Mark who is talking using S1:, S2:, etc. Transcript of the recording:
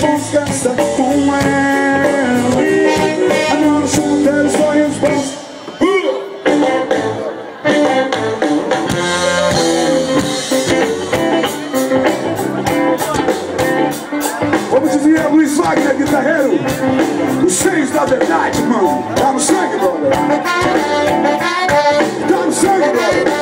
S1: descansa com ela. Agora sou ter os sonhos bons Como dizia Luiz Wagner, guitarreiro Os seis da verdade, mano Tá no sangue, brother? Tá no sangue, brother?